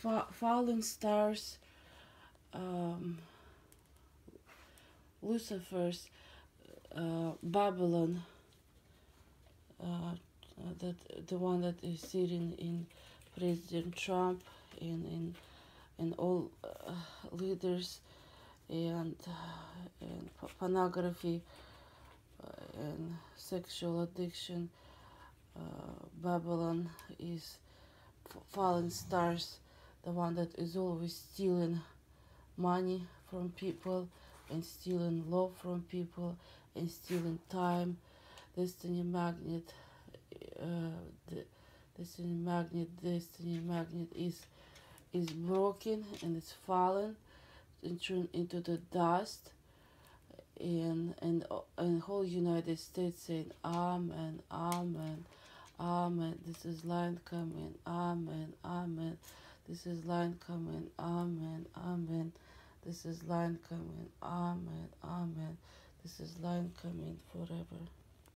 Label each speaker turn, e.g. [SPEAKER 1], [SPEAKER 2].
[SPEAKER 1] fa- fallen stars, um, Lucifer's, uh, Babylon, uh, that the one that is sitting in President Trump and in and all uh, leaders and uh, and pornography uh, and sexual addiction. Uh, Babylon is fallen stars, the one that is always stealing money from people and stealing love from people and stealing time. Destiny magnet, uh, the destiny magnet, destiny magnet is is broken and it's fallen and turned into the dust and and and whole United States saying Amen, Amen, Amen. This is line coming, Amen, Amen. This is line coming, Amen, Amen. This is line coming, Amen, Amen. This is line coming forever.